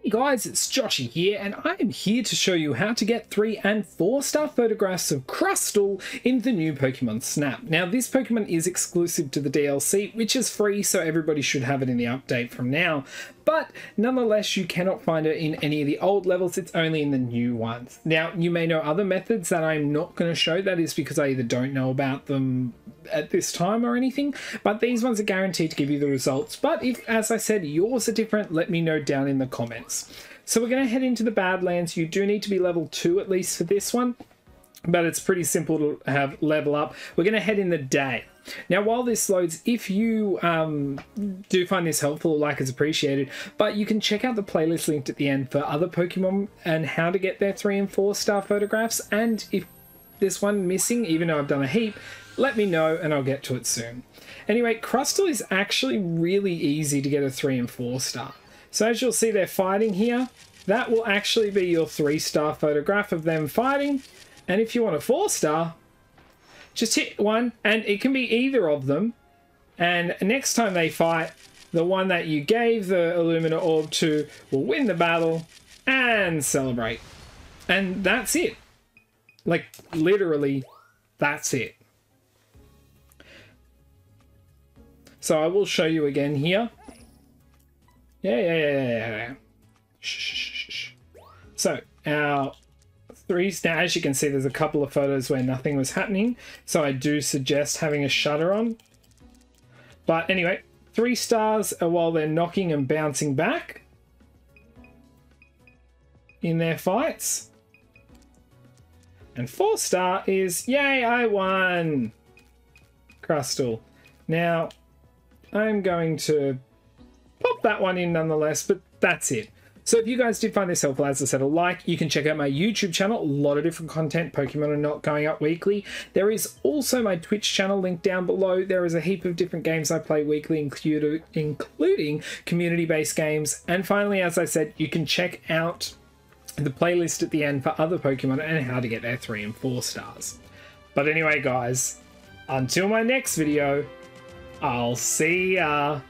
Hey guys, it's Joshie here, and I am here to show you how to get 3 and 4 star photographs of Crustle in the new Pokemon Snap. Now, this Pokemon is exclusive to the DLC, which is free, so everybody should have it in the update from now. But nonetheless, you cannot find it in any of the old levels, it's only in the new ones. Now, you may know other methods that I'm not going to show, that is because I either don't know about them at this time or anything, but these ones are guaranteed to give you the results. But if, as I said, yours are different, let me know down in the comments. So we're going to head into the Badlands. You do need to be level 2 at least for this one, but it's pretty simple to have level up. We're going to head in the day. Now, while this loads, if you um, do find this helpful like it's appreciated, but you can check out the playlist linked at the end for other Pokemon and how to get their 3 and 4 star photographs. And if there's one missing, even though I've done a heap, let me know and I'll get to it soon. Anyway, Crustle is actually really easy to get a 3 and 4 star. So as you'll see they're fighting here, that will actually be your 3 star photograph of them fighting. And if you want a 4 star, just hit one and it can be either of them. And next time they fight, the one that you gave the Illumina Orb to will win the battle and celebrate. And that's it. Like, literally, that's it. So I will show you again here. Yeah, yeah, yeah, yeah, yeah. So our three, now as you can see, there's a couple of photos where nothing was happening. So I do suggest having a shutter on. But anyway, three stars while they're knocking and bouncing back in their fights. And four star is, yay, I won! Crustle. Now, I'm going to pop that one in nonetheless, but that's it. So if you guys did find this helpful, as I said, a like, you can check out my YouTube channel, a lot of different content, Pokemon are not going up weekly. There is also my Twitch channel linked down below. There is a heap of different games I play weekly, including community-based games. And finally, as I said, you can check out the playlist at the end for other Pokemon and how to get their 3 and 4 stars. But anyway, guys, until my next video, I'll see ya.